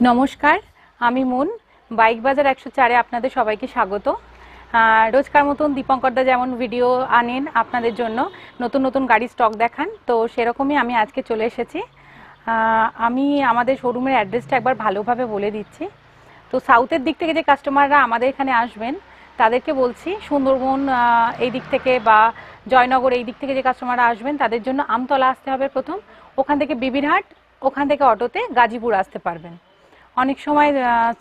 নমস্কার, আমি moon. Bike বাজার একশো চারে আপনাদের সবাইকে স্বাগত। রোজকার মতন দীপঙ্করদা যেমন ভিডিও আনেন আপনাদের জন্য, নতুন নতুন গাড়ি স্টক দেখান, তো সেরকমই আমি আজকে চলে এসেছি। আমি আমাদের শোরুমের অ্যাড্রেসটা একবার ভালোভাবে বলে দিচ্ছি। তো সাউথের দিক থেকে যে কাস্টমাররা আমাদের এখানে আসবেন, তাদেরকে বলছি, সুন্দরবন এই দিক থেকে বা জয়নগর এই দিক থেকে যে কাস্টমাররা আসবেন, তাদের জন্য আমতলা আসতে হবে প্রথম। ওখান থেকে বিবিরহাট, ওখান থেকে অটোতে গাজীপুর আসতে পারবেন। অনেক সময়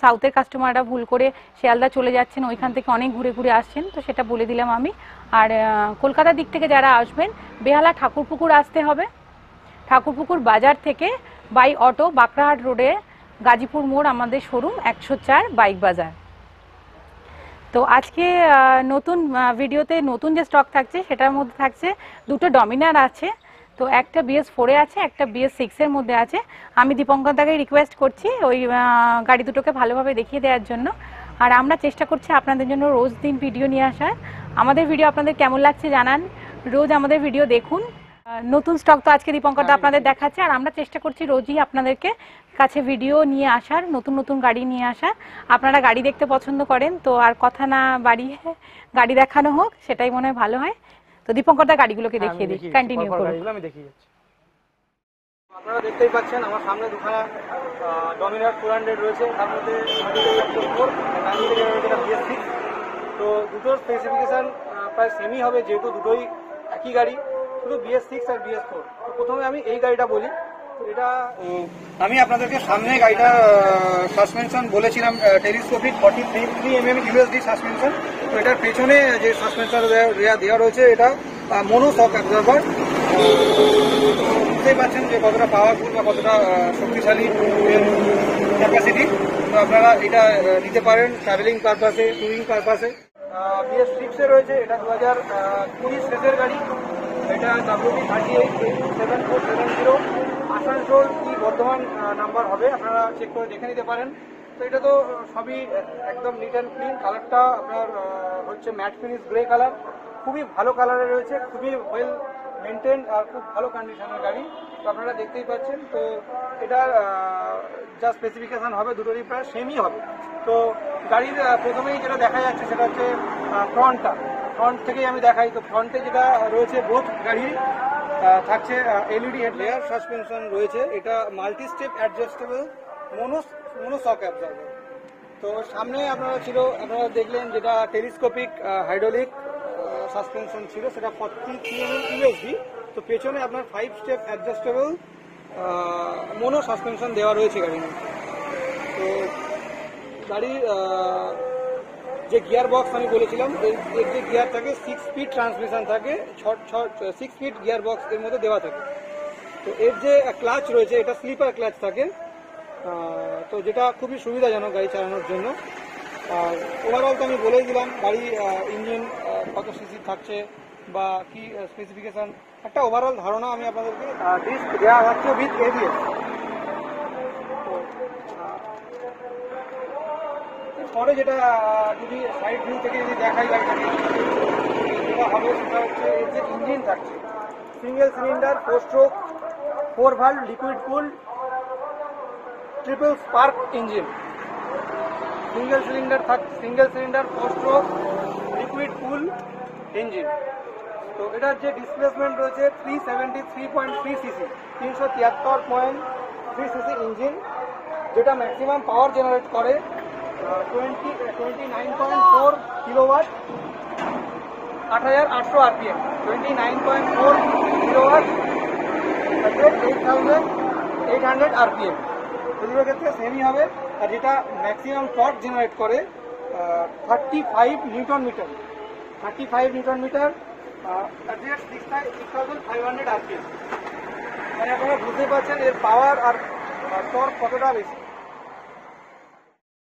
সাউথের কাস্টমাররা ভুল করে শিয়ালদা চলে যাচ্ছেন, ওইখান থেকে অনেক ঘুরে ঘুরে আসছেন, তো সেটা বলে দিলাম আমি। আর কলকাতার দিক থেকে যারা আসবেন, বেহালা ঠাকুরপুকুর আসতে হবে। ঠাকুরপুকুর বাজার থেকে বাই অটো বাঁকড়াহাট রোডে গাজীপুর মোড় আমাদের শোরুম একশো চার বাইক বাজার। তো আজকে নতুন ভিডিওতে নতুন যে স্টক থাকছে, সেটার মধ্যে থাকছে দুটো ডমিনার আছে। তো একটা বিএস ফোরে আছে একটা বিএস সিক্সের মধ্যে আছে। আমি দীপঙ্কর দাকে রিকোয়েস্ট করছি ওই গাড়ি দুটোকে ভালোভাবে দেখিয়ে দেওয়ার জন্য। আর আমরা চেষ্টা করছি আপনাদের জন্য রোজ দিন ভিডিও নিয়ে আসার। আমাদের ভিডিও আপনাদের কেমন লাগছে জানান। রোজ আমাদের ভিডিও দেখুন। নতুন স্টক তো আজকে দীপঙ্কর দা আপনাদের দেখাচ্ছে। আর আমরা চেষ্টা করছি রোজই আপনাদেরকে কাছে ভিডিও নিয়ে আসার নতুন নতুন গাড়ি নিয়ে আসার। আপনারা গাড়ি দেখতে পছন্দ করেন তো আর কথা না বাড়িয়ে গাড়ি দেখানো হোক সেটাই মনে হয় ভালো হয়। তো দীপঙ্কর দা গাড়িগুলোকে দেখিয়ে দিই কন্টিনিউ করুন। আমি দেখিয়ে যাচ্ছি আপনারা দেখতেই পাচ্ছেন আমার সামনে দুখানা ডমিনার ফোর হান্ড্রেড রয়েছে তার মধ্যে তো দুটোর স্পেসিফিকেশান প্রায় সেমই হবে যেহেতু দুটোই একই গাড়ি শুধু বিএস সিক্স আর বিএস ফোর তো প্রথমে আমি এই গাড়িটা বলি এটা আমি আপনাদেরকে সামনে গাড়িটা সাসপেনশন বলেছিলাম telescopic forty three three M M USD suspension এটার পেছনে যে সাসপেনশন দেওয়া রয়েছে, এটা মনো শক অ্যাবজর্ভার বুঝতেই পারছেন যে কতটা পাওয়ারফুল বা কতটা শক্তিশালী ক্যাপাসিটি তো আপনারা এটা নিতে পারেন ট্রাভেলিং পারপাসে টুরিং পারপাসে বিএস সিক্সে রয়েছে, এটা দু হাজার কুড়ি শেষের গাড়ি। এটা thirty eight seven four seven zero Asansol কি বর্ধমান নাম্বার হবে, আপনারা চেক করে দেখে নিতে পারেন। তো এটা তো সবই একদম নিট অ্যান্ড ক্লিন কালারটা আপনার হচ্ছে ম্যাট ফিনিশ গ্রে কালার খুবই ভালো কালারে রয়েছে, খুবই ওয়েল মেনটেন আর খুব ভালো কন্ডিশনের গাড়ি। তো আপনারা দেখতেই পাচ্ছেন, তো এটার যা স্পেসিফিকেশন হবে দুটোরই প্রায় সেমই হবে। তো গাড়ির প্রথমেই যেটা দেখা যাচ্ছে সেটা হচ্ছে ফ্রন্টটা ফ্রন্ট থেকেই আমি দেখাই, তো ফ্রন্টে যেটা রয়েছে বোথ গাড়ির থাকছে এলইডি হেড লেয়ার সাসপেনশন রয়েছে, এটা multi step adjustable mono monoshock absorber তো সামনে আপনারা ছিল, আপনারা দেখলেন যেটা টেলিস্কোপিক হাইড্রোলিক সাসপেনশন ছিল, সেটা ফর্টি থ্রি এম ইউএসডি তো পেছনে আপনার five step adjustable mono suspension দেওয়া রয়েছে গাড়ির তো গাড়ির যে গিয়ার বক্স আমি বলেছিলাম এর যে গিয়ার থাকে সিক্স স্পিড ট্রান্সমিশন থাকে ছ সিক্স স্পিড গিয়ার বক্স এর মধ্যে দেওয়া থাকে। তো এর যে ক্লাচ রয়েছে, এটা স্লিপার ক্লাচ থাকে। তো যেটা খুবই সুবিধাজনক গাড়ি চালানোর জন্য। আর ওভারঅল তো আমি বলেই দিলাম, গাড়ি ইঞ্জিন কত সিসি থাকছে বা কি স্পেসিফিকেশন একটা ওভারঅল ধারণা আমি আপনাদেরকে ডিস্ক দেওয়া হচ্ছে উইথ এবিএস পরে যেটা যদি সাইড ভিউ থেকে যদি দেখাই গাড়িটাকে যেটা হবে সেটা হচ্ছে এর যে ইঞ্জিন থাকছে। Single cylinder four stroke four valve liquid cool triple spark engine single cylinder থাক single cylinder four liquid cool engine তো এটার যে ডিসপ্লেসমেন্ট রয়েছে three seventy three point three CC তিনশো তিয়াত্তর পয়েন্ট থ্রি সিসি ইঞ্জিন যেটা maximum power generate করে twenty twenty nine point four kilowatt আট হাজার আটশো RPM twenty nine point four kilowatt eight thousand eight hundred RPM এগুলোর ক্ষেত্রে সেমই হবে, আর যেটা ম্যাক্সিমাম টর্ক জেনারেট করে thirty five newton metre thirty five newton metre মানে আপনারা বুঝতে পারছেন এর পাওয়ার আর টর্ক কতটা বেশি।